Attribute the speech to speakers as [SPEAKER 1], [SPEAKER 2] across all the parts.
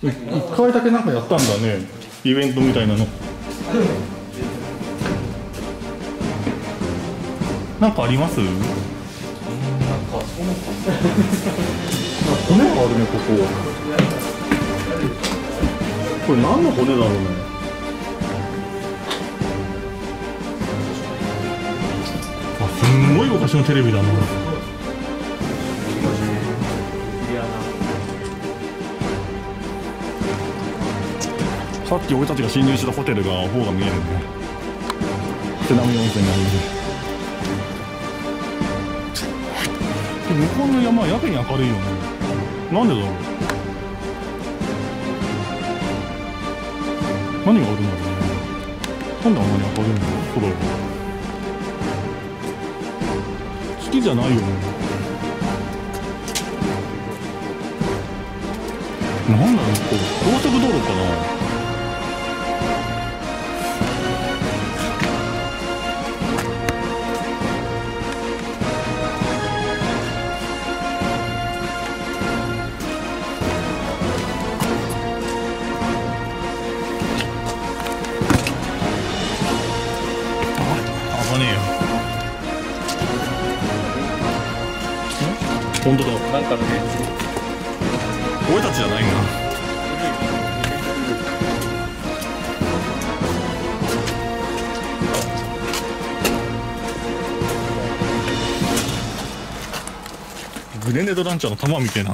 [SPEAKER 1] 一回だけなんかやったんだね。イベントみたいなの。なんかあります？なんか骨があるねここ。これ何の骨だろうね。あすんごい昔のテレビだな。さっき俺たちが侵入したホテルが方が見えるね瀬波温泉がある向こうの山やけに明るいよね。なんでだろう。何があるんだろうね。なんであんなに明るいんだろう。空が好きじゃないよね。なんだろうこう高速道路かなあ危ねえよ。本当だ。
[SPEAKER 2] なんかね
[SPEAKER 1] 俺たちじゃないなグレネードランチャーの弾みたいな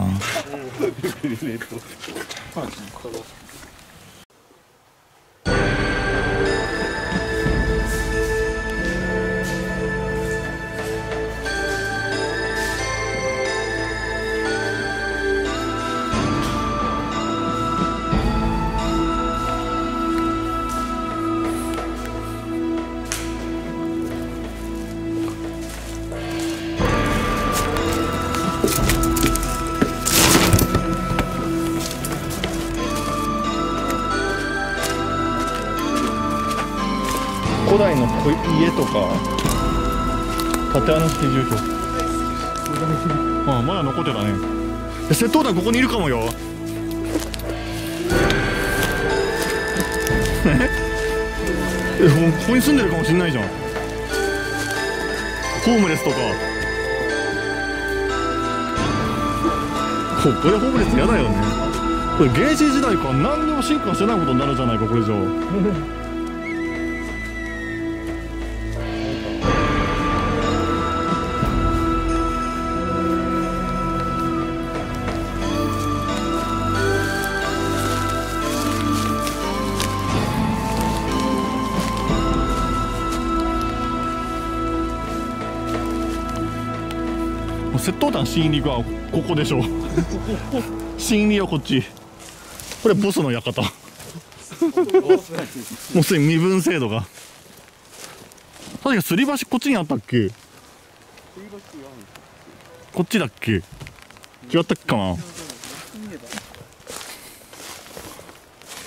[SPEAKER 1] 古代の家とか建屋式住居ああまだ残ってたねえ窃盗団ここにいるかもよ。ええもうここに住んでるかもしんないじゃん。ホームレスとか。ここでホームレス嫌だよね。これ原始時代から何にも進化してないことになるじゃないかこれじゃあ窃盗団新入りがここでしょ。新入りはこっち。これボスの館。もうすでに身分制度が。確かすり橋こっちにあったっけ？こっちだっけ？違ったっけかな？